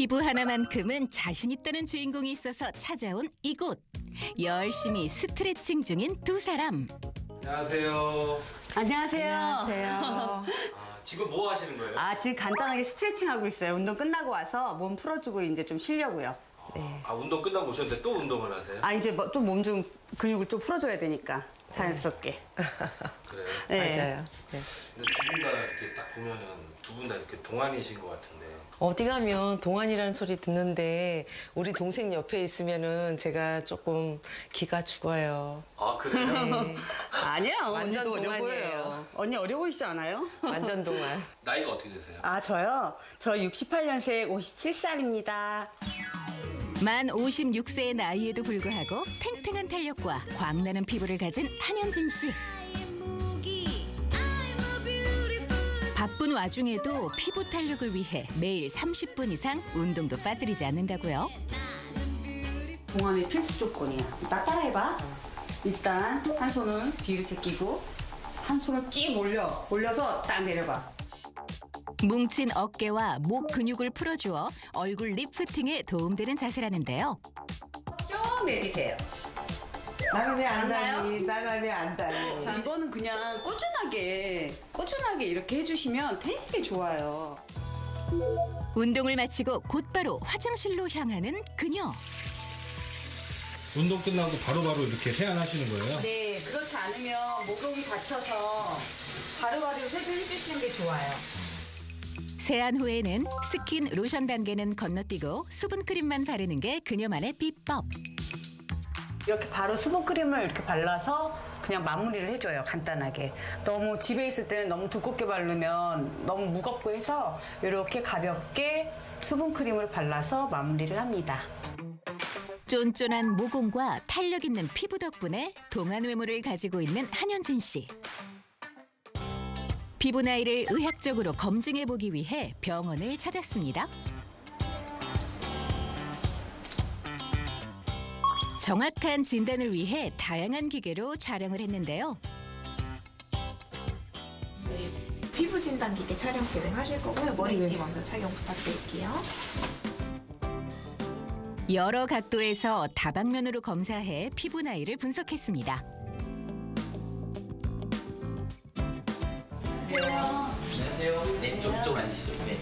피부 하나만큼은 자신 있다는 주인공이 있어서 찾아온 이곳. 열심히 스트레칭 중인 두 사람. 안녕하세요. 안녕하세요. 안녕하세요. 아, 지금 뭐 하시는 거예요? 아, 지금 간단하게 스트레칭 하고 있어요. 운동 끝나고 와서 몸 풀어주고 이제 좀 쉬려고요. 아, 운동 끝나고 오셨는데 또 운동을 하세요? 아, 이제 뭐 좀몸 좀 근육을 좀 풀어줘야 되니까 자연스럽게. 그래요? 네. 맞아요. 네. 근데 두분다 이렇게 딱 보면은 두 분 다 이렇게 동안이신 것 같은데. 어디 가면 동안이라는 소리 듣는데 우리 동생 옆에 있으면은 제가 조금 기가 죽어요. 아, 그래요? 네. 아니야, 완전 언니도 어려 동안이에요. 보여요. 언니 어려 보이시지 않아요? 완전 동안. 나이가 어떻게 되세요? 아, 저요? 저 68년생 57살입니다. 만 56세의 나이에도 불구하고 탱탱한 탄력과 광나는 피부를 가진 한현진 씨. 바쁜 와중에도 피부 탄력을 위해 매일 30분 이상 운동도 빠뜨리지 않는다고요. 동안의 필수 조건이야. 나 따라해봐. 일단 한 손은 뒤로 제끼고 한 손을 쭉 올려. 올려서 딱 내려봐. 뭉친 어깨와 목 근육을 풀어주어 얼굴 리프팅에 도움되는 자세라는데요. 쭉 내리세요. 나는 왜안 맞나요? 다니? 나는 왜안 다니? 자, 이거는 그냥 꾸준하게 꾸준하게 이렇게 해주시면 되게 좋아요. 운동을 마치고 곧바로 화장실로 향하는 그녀. 운동 끝나고 바로바로 이렇게 세안하시는 거예요? 네, 그렇지 않으면 모공이 닫혀서 바로바로 세수해 주시는 게 좋아요. 세안 후에는 스킨 로션 단계는 건너뛰고 수분 크림만 바르는 게 그녀만의 비법. 이렇게 바로 수분크림을 이렇게 발라서 그냥 마무리를 해줘요, 간단하게. 너무 집에 있을 때는 너무 두껍게 바르면 너무 무겁고 해서 이렇게 가볍게 수분크림을 발라서 마무리를 합니다. 쫀쫀한 모공과 탄력 있는 피부 덕분에 동안 외모를 가지고 있는 한현진 씨. 피부 나이를 의학적으로 검증해 보기 위해 병원을 찾았습니다. 정확한 진단을 위해 다양한 기계로 촬영을 했는데요. 피부 진단 기계 촬영 진행하실 거고요. 머리띠 먼저 착용 부탁드릴게요. 여러 각도에서 다방면으로 검사해 피부 나이를 분석했습니다. 안녕하세요. 네, 좀 이쪽으로 앉으시죠. 네.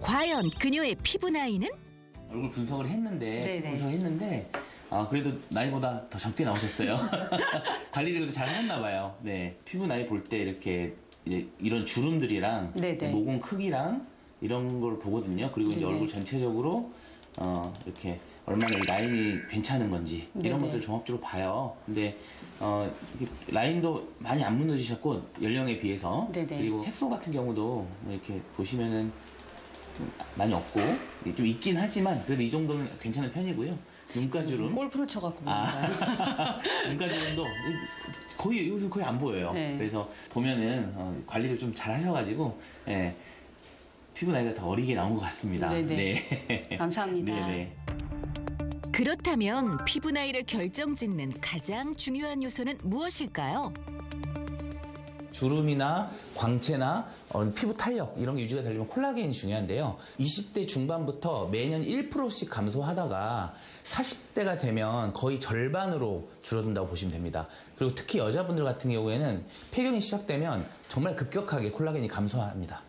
과연 그녀의 피부 나이는? 얼굴 분석을 했는데 네네. 분석했는데 아 그래도 나이보다 더 젊게 나오셨어요. 관리를 그래도 잘 하셨나 봐요. 네. 피부 나이 볼 때 이렇게 이제 이런 주름들이랑 네네. 모공 크기랑 이런 걸 보거든요. 그리고 이제 네네. 얼굴 전체적으로 어 이렇게 얼마나 이 라인이 괜찮은 건지 이런. 것들 종합적으로 봐요. 근데 어 라인도 많이 안 무너지셨고 연령에 비해서. 그리고 색소 같은 경우도 뭐 이렇게 보시면은 좀 많이 없고 좀 있긴 하지만 그래도 이 정도는 괜찮은 편이고요. 눈가주름 골프를 쳐갖고 아, 눈가주름도 거의 요즘 거의 안 보여요. 네. 그래서 보면은 어, 관리를 좀 잘 하셔가지고 예, 피부 나이가 더 어리게 나온 것 같습니다. 네네. 네. 감사합니다. 네네. 그렇다면 피부 나이를 결정짓는 가장 중요한 요소는 무엇일까요? 주름이나 광채나 어, 피부 탄력 이런 게 유지가 되려면 콜라겐이 중요한데요. 20대 중반부터 매년 1%씩 감소하다가 40대가 되면 거의 절반으로 줄어든다고 보시면 됩니다. 그리고 특히 여자분들 같은 경우에는 폐경이 시작되면 정말 급격하게 콜라겐이 감소합니다.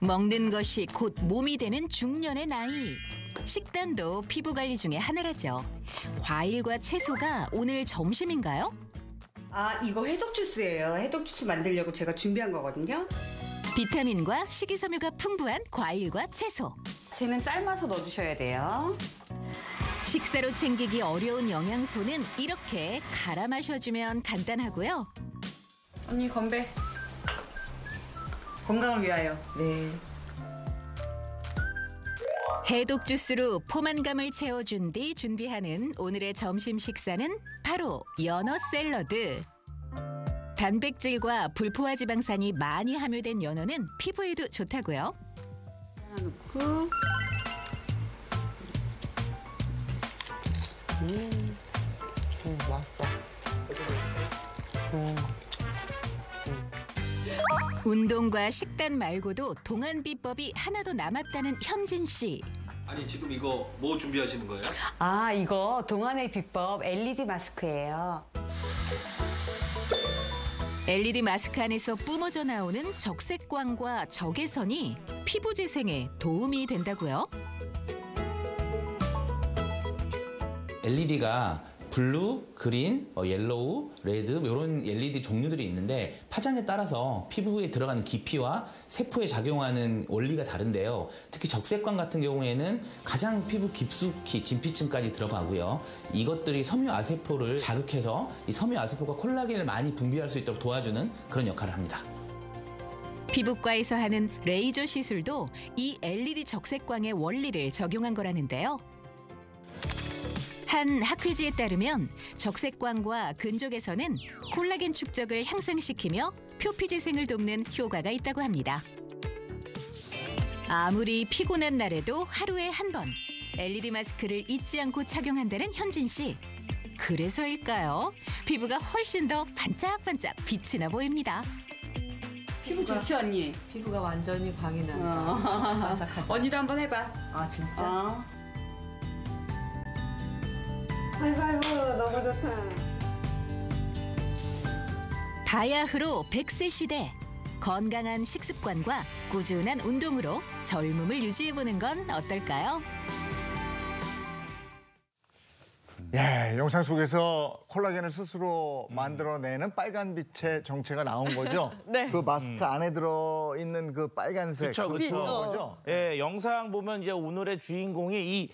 먹는 것이 곧 몸이 되는 중년의 나이. 식단도 피부 관리 중에 하나라죠. 과일과 채소가 오늘 점심인가요? 아, 이거 해독 주스예요. 해독 주스 만들려고 제가 준비한 거거든요. 비타민과 식이섬유가 풍부한 과일과 채소. 쟤는 삶아서 넣어주셔야 돼요. 식사로 챙기기 어려운 영양소는 이렇게 갈아 마셔주면 간단하고요. 언니 건배. 건강을 위하여. 네. 해독 주스로 포만감을 채워준 뒤 준비하는 오늘의 점심 식사는 바로 연어 샐러드. 단백질과 불포화 지방산이 많이 함유된 연어는 피부에도 좋다고요. 넣고. 음, 맛있어. 음. 운동과 식단 말고도 동안 비법이 하나도 남았다는 현진 씨. 아니 지금 이거 뭐 준비하시는 거예요? 아, 이거 동안의 비법 LED 마스크예요. LED 마스크 안에서 뿜어져 나오는 적색광과 적외선이 피부 재생에 도움이 된다고요? LED가 blue, green, 어, yellow, red 이런 LED 종류들이 있는데 파장에 따라서 피부에 들어가는 깊이와 세포에 작용하는 원리가 다른데요. 특히 적색광 같은 경우에는 가장 피부 깊숙이 진피층까지 들어가고요. 이것들이 섬유 아세포를 자극해서 이 섬유 아세포가 콜라겐을 많이 분비할 수 있도록 도와주는 그런 역할을 합니다. 피부과에서 하는 레이저 시술도 이 LED 적색광의 원리를 적용한 거라는데요. 한 학회지에 따르면 적색광과 근적에서는 콜라겐 축적을 향상시키며 표피 재생을 돕는 효과가 있다고 합니다. 아무리 피곤한 날에도 하루에 한 번 LED 마스크를 잊지 않고 착용한다는 현진 씨. 그래서일까요? 피부가 훨씬 더 반짝반짝 빛이 나 보입니다. 피부 좋지, 언니? 피부가 완전히 광이 어. 난다. 반짝하다. 언니도 한번 해봐. 아 진짜? 어. 바야흐로 100세 시대 건강한 식습관과 꾸준한 운동으로 젊음을 유지해보는 건 어떨까요? 예, 영상 속에서 콜라겐을 스스로 만들어내는 빨간 빛의 정체가 나온 거죠. 네. 그 마스크 안에 들어 있는 그 빨간색 그쵸, 그 그쵸. 거죠. 예, 영상 보면 이제 오늘의 주인공이 이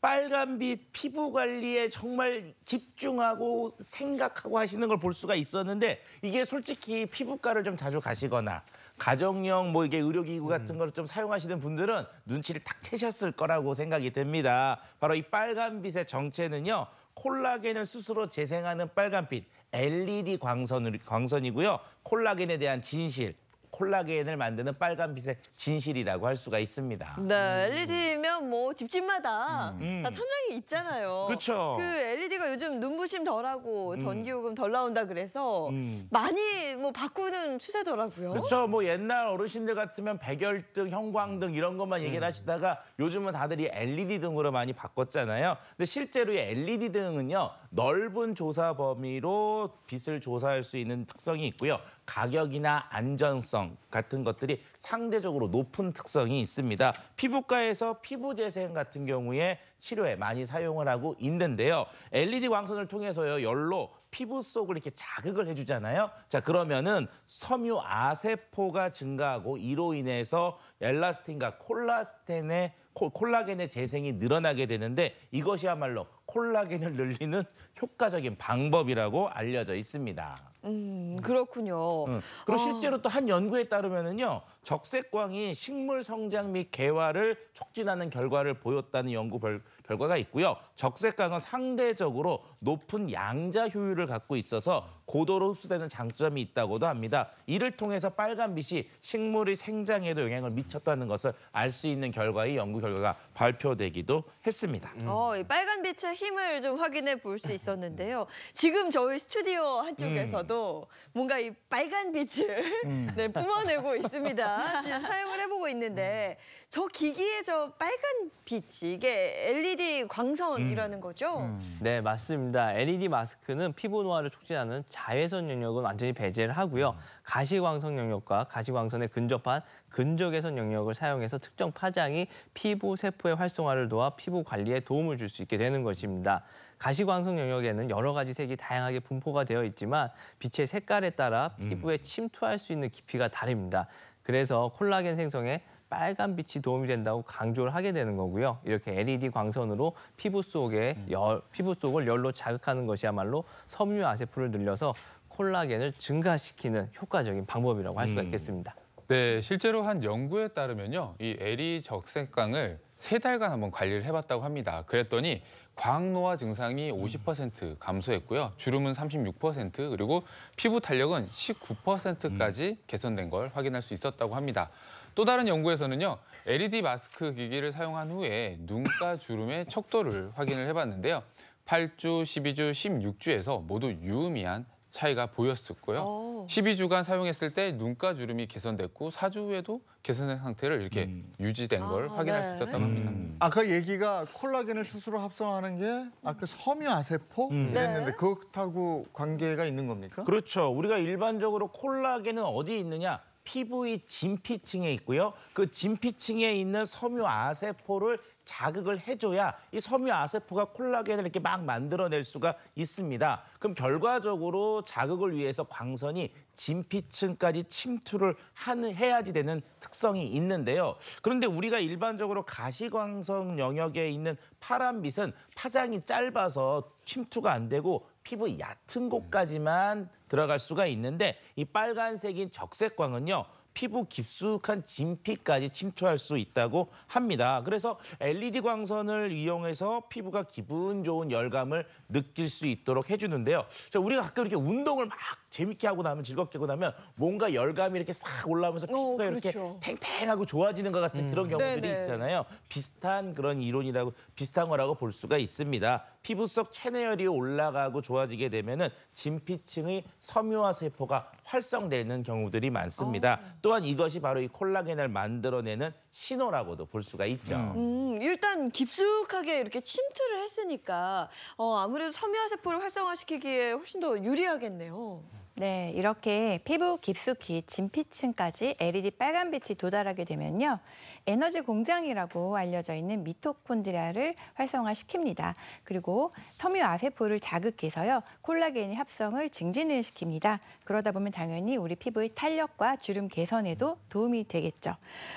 빨간빛 피부 관리에 정말 집중하고 생각하고 하시는 걸 볼 수가 있었는데 이게 솔직히 피부과를 좀 자주 가시거나 가정용 뭐 이게 의료기구 같은 걸 좀 사용하시는 분들은 눈치를 딱 채셨을 거라고 생각이 됩니다. 바로 이 빨간빛의 정체는요. 콜라겐을 스스로 재생하는 빨간빛 LED 광선, 광선이고요. 콜라겐에 대한 진실, 콜라겐을 만드는 빨간빛의 진실이라고 할 수가 있습니다. 네, LED면 뭐 집집마다 음. 다 천장이 있잖아요. 그쵸. 그 LED가 요즘 눈부심 덜하고 전기요금 덜 나온다 그래서 음. 많이 뭐 바꾸는 추세더라고요. 그렇죠. 뭐 옛날 어르신들 같으면 백열등, 형광등 이런 것만 얘기를 하시다가 요즘은 다들 이 LED 등으로 많이 바꿨잖아요. 근데 실제로 이 LED 등은요. 넓은 조사 범위로 빛을 조사할 수 있는 특성이 있고요. 가격이나 안전성 같은 것들이 상대적으로 높은 특성이 있습니다. 피부과에서 피부 재생 같은 경우에 치료에 많이 사용을 하고 있는데요. LED 광선을 통해서요. 열로 피부 속을 이렇게 자극을 해주잖아요. 자 그러면은 섬유 아세포가 증가하고 이로 인해서 엘라스틴과 콜라스텐의 콜- 콜라겐의 재생이 늘어나게 되는데 이것이야말로 콜라겐을 늘리는 효과적인 방법이라고 알려져 있습니다. 음, 그렇군요. 응. 그리고 실제로 또 한 연구에 따르면은요 적색광이 식물 성장 및 개화를 촉진하는 결과를 보였다는 연구 결, 결과가 있고요. 적색광은 상대적으로 높은 양자 효율을 갖고 있어서 고도로 흡수되는 장점이 있다고도 합니다. 이를 통해서 빨간빛이 식물의 생장에도 영향을 미쳤다는 것을 알 수 있는 결과의 연구 결과가 발표되기도 했습니다. 어, 이 빨간 빛의 힘을 좀 확인해 볼 수 있었는데요. 지금 저희 스튜디오 한쪽에서도 뭔가 이 빨간 빛을 네, 뿜어내고 있습니다. 지금 사용을 해보고 있는데 저 기기의 저 빨간 빛이 이게 LED 광선이라는 거죠? 네, 맞습니다. LED 마스크는 피부 노화를 촉진하는 자외선 영역은 완전히 배제를 하고요. 가시광선 영역과 가시광선에 근접한 근적외선 영역을 사용해서 특정 파장이 피부 세포의 활성화를 도와 피부 관리에 도움을 줄 수 있게 되는 것입니다. 가시광선 영역에는 여러 가지 색이 다양하게 분포가 되어 있지만 빛의 색깔에 따라 피부에 침투할 수 있는 깊이가 다릅니다. 그래서 콜라겐 생성에 빨간 빛이 도움이 된다고 강조를 하게 되는 거고요. 이렇게 LED 광선으로 피부 속에 열, 피부 속을 열로 자극하는 것이야말로 섬유 아세포를 늘려서 콜라겐을 증가시키는 효과적인 방법이라고 할 수가 있겠습니다. 네, 실제로 한 연구에 따르면요. 이 에리 적색광을 세 달간 한번 관리를 해봤다고 합니다. 그랬더니 광노화 증상이 50% 감소했고요. 주름은 36% 그리고 피부 탄력은 19%까지 개선된 걸 확인할 수 있었다고 합니다. 또 다른 연구에서는요. LED 마스크 기기를 사용한 후에 눈가 주름의 척도를 확인을 해봤는데요. 8주, 12주, 16주에서 모두 유의미한 차이가 보였었고요. 오. 12주간 사용했을 때 눈가 주름이 개선됐고 4주 후에도 개선된 상태를 이렇게 유지된 걸 아, 확인할 네. 수 있었다고 합니다. 아까 얘기가 콜라겐을 스스로 합성하는 게 아까 섬유 아세포 음. 그랬는데 네. 그것하고 관계가 있는 겁니까? 그렇죠. 우리가 일반적으로 콜라겐은 어디에 있느냐? 피부의 진피층에 있고요. 그 진피층에 있는 섬유 아세포를 자극을 해줘야 이 섬유 아세포가 콜라겐을 이렇게 막 만들어낼 수가 있습니다. 그럼 결과적으로 자극을 위해서 광선이 진피층까지 침투를 하는, 해야지 되는 특성이 있는데요. 그런데 우리가 일반적으로 가시광선 영역에 있는 파란빛은 파장이 짧아서 침투가 안 되고 피부 얕은 곳까지만 들어갈 수가 있는데 이 빨간색인 적색광은요. 피부 깊숙한 진피까지 침투할 수 있다고 합니다. 그래서 LED 광선을 이용해서 피부가 기분 좋은 열감을 느낄 수 있도록 해주는데요. 자, 우리가 가끔 이렇게 운동을 막 재밌게 하고 나면 즐겁게 하고 나면 뭔가 열감이 이렇게 싹 올라오면서 피부가 이렇게 그렇죠. 탱탱하고 좋아지는 것 같은 그런 경우들이 네네. 있잖아요. 비슷한 그런 이론이라고 비슷한 거라고 볼 수가 있습니다. 피부 속 체내열이 올라가고 좋아지게 되면은 진피층의 섬유화 세포가 활성되는 경우들이 많습니다. 또한 이것이 바로 이 콜라겐을 만들어내는 신호라고도 볼 수가 있죠. 음, 일단 깊숙하게 이렇게 침투를 했으니까 어, 아무래도 섬유화 세포를 활성화시키기에 훨씬 더 유리하겠네요. 네, 이렇게 피부 깊숙이 진피층까지 LED 빨간빛이 도달하게 되면요. 에너지 공장이라고 알려져 있는 미토콘드리아를 활성화시킵니다. 그리고 섬유 아세포를 자극해서요. 콜라겐의 합성을 증진을 시킵니다. 그러다 보면 당연히 우리 피부의 탄력과 주름 개선에도 도움이 되겠죠.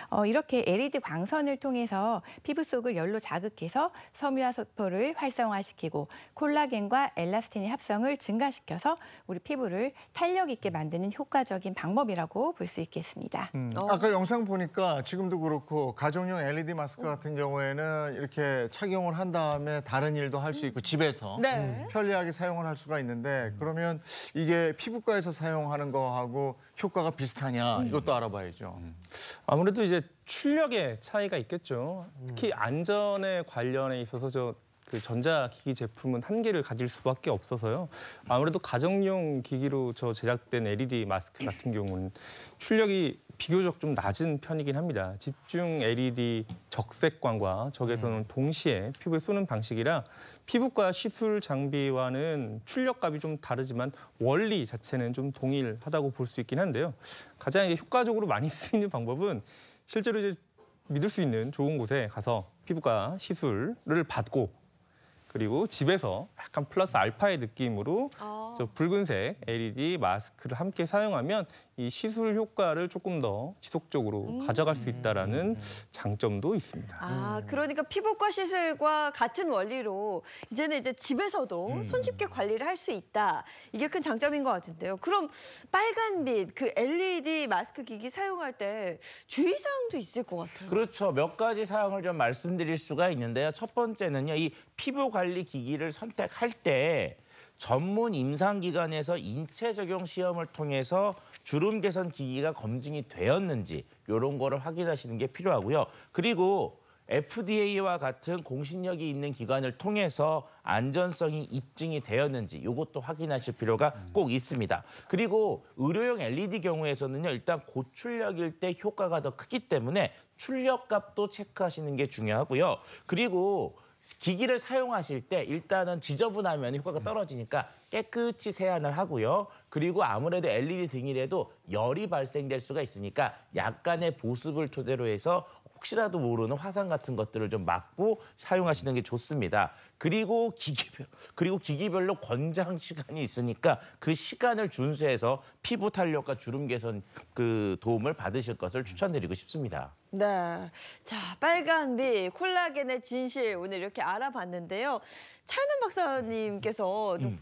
어, 이렇게 LED 광선을 통해서 피부 속을 열로 자극해서 섬유 아세포를 활성화시키고 콜라겐과 엘라스틴의 합성을 증가시켜서 우리 피부를 탄력 있게 만드는 효과적인 방법이라고 볼 수 있겠습니다. 음, 어. 아까 영상 보니까 지금도 그렇고 가정용 LED 마스크 같은 경우에는 이렇게 착용을 한 다음에 다른 일도 할 수 있고 집에서 네. 편리하게 사용을 할 수가 있는데 그러면 이게 피부과에서 사용하는 거하고 효과가 비슷하냐 이것도 알아봐야죠. 아무래도 이제 출력의 차이가 있겠죠. 특히 안전에 관련해 있어서 저 그 전자기기 제품은 한계를 가질 수밖에 없어서요. 아무래도 가정용 기기로 저 제작된 LED 마스크 같은 경우는 출력이 비교적 좀 낮은 편이긴 합니다. 집중 LED 적색광과 적외선은 동시에 피부에 쏘는 방식이라 피부과 시술 장비와는 출력값이 좀 다르지만 원리 자체는 좀 동일하다고 볼 수 있긴 한데요. 가장 효과적으로 많이 쓰이는 방법은 실제로 이제 믿을 수 있는 좋은 곳에 가서 피부과 시술을 받고 그리고 집에서 약간 플러스 알파의 느낌으로 아. 저 붉은색 LED 마스크를 함께 사용하면 이 시술 효과를 조금 더 지속적으로 가져갈 수 있다라는 장점도 있습니다. 아, 그러니까 피부과 시술과 같은 원리로 이제는 이제 집에서도 손쉽게 관리를 할 수 있다. 이게 큰 장점인 것 같은데요. 그럼 빨간빛 그 LED 마스크 기기 사용할 때 주의사항도 있을 것 같아요. 그렇죠. 몇 가지 사항을 좀 말씀드릴 수가 있는데요. 첫 번째는요. 이 피부 관리 기기를 선택할 때 전문 임상기관에서 인체 적용 시험을 통해서 주름 개선 기기가 검증이 되었는지 이런 거를 확인하시는 게 필요하고요. 그리고 FDA와 같은 공신력이 있는 기관을 통해서 안전성이 입증이 되었는지 이것도 확인하실 필요가 꼭 있습니다. 그리고 의료용 LED 경우에서는요. 일단 고출력일 때 효과가 더 크기 때문에 출력값도 체크하시는 게 중요하고요. 그리고 기기를 사용하실 때 일단은 지저분하면 효과가 떨어지니까 깨끗이 세안을 하고요. 그리고 아무래도 LED 등이라도 열이 발생될 수가 있으니까 약간의 보습을 토대로 해서 혹시라도 모르는 화상 같은 것들을 좀 막고 사용하시는 게 좋습니다. 그리고 기기별 그리고 기기별로 권장 시간이 있으니까 그 시간을 준수해서 피부 탄력과 주름 개선 그 도움을 받으실 것을 추천드리고 싶습니다. 네. 자, 빨간빛 콜라겐의 진실 오늘 이렇게 알아봤는데요. 차은은 박사님께서 좀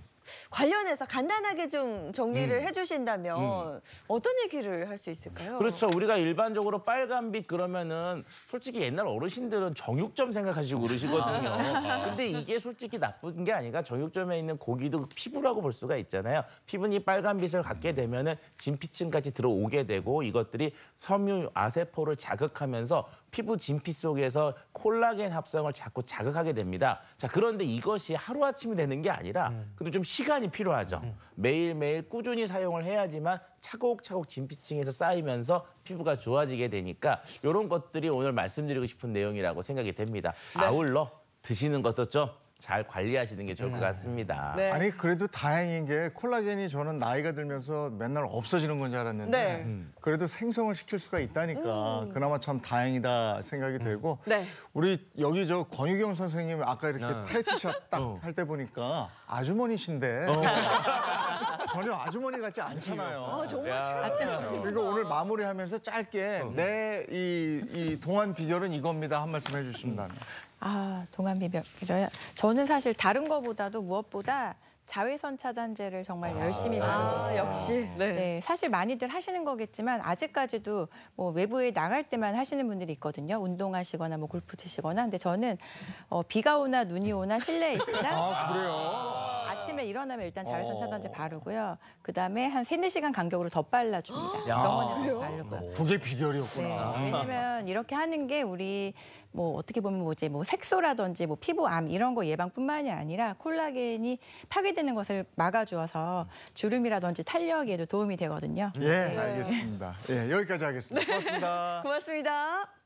관련해서 간단하게 좀 정리를 음. 해주신다면 어떤 얘기를 할 수 있을까요? 그렇죠. 우리가 일반적으로 빨간빛 그러면은 솔직히 옛날 어르신들은 정육점 생각하시고 그러시거든요. 근데 이게 솔직히 나쁜 게 아니라 정육점에 있는 고기도 피부라고 볼 수가 있잖아요. 피부는 이 빨간빛을 갖게 되면은 진피층까지 들어오게 되고 이것들이 섬유 아세포를 자극하면서 피부 진피 속에서 콜라겐 합성을 자꾸 자극하게 됩니다. 자, 그런데 이것이 하루아침에 되는 게 아니라 그래도 좀 시간이 필요하죠. 매일매일 꾸준히 사용을 해야지만 차곡차곡 진피층에서 쌓이면서 피부가 좋아지게 되니까 이런 것들이 오늘 말씀드리고 싶은 내용이라고 생각이 됩니다. 아울러 드시는 것도 좀 잘 관리하시는 게 좋을 것 같습니다. 네. 아니 그래도 다행인 게 콜라겐이 저는 나이가 들면서 맨날 없어지는 건 줄 알았는데 네. 음. 그래도 생성을 시킬 수가 있다니까 그나마 참 다행이다 생각이 되고 네. 우리 여기 저 권유경 선생님 아까 이렇게 네. 타이트샷 딱 할 때 보니까 아주머니신데 전혀 아주머니 같지 않잖아요. 어, 정말 야. 최고예요. 그리고 오늘 마무리하면서 짧게 내 이 이 동안 비결은 이겁니다 한 말씀 해주신다면. 아, 동안 비벼요. 저는 사실 다른 거보다도 무엇보다 자외선 차단제를 정말 열심히 바르고 아, 있어요. 역시. 네. 네, 사실 많이들 하시는 거겠지만 아직까지도 뭐 외부에 나갈 때만 하시는 분들이 있거든요. 운동하시거나 뭐 골프 치시거나. 근데 저는 어, 비가 오나 눈이 오나 실내에 있으나 아 그래요? 아침에 일어나면 일단 자외선 어. 차단제 바르고요. 그다음에 한 세네 시간 간격으로 더 발라 줍니다. 병원에서 바르고요. 그게 비결이었구나. 네, 왜냐면 이렇게 하는 게 우리 뭐 어떻게 보면 뭐 이제 뭐 색소라든지 뭐 피부암 이런 거 예방뿐만이 아니라 콜라겐이 파괴되는 것을 막아주어서 주름이라든지 탄력에도 도움이 되거든요. 예, 알겠습니다. 예, 여기까지 하겠습니다. 고맙습니다. 고맙습니다.